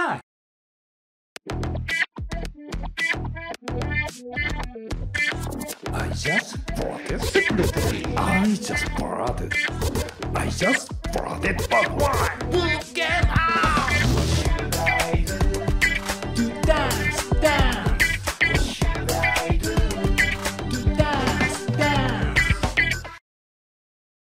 Hi. I just brought it. I just brought it. I just brought it, but why?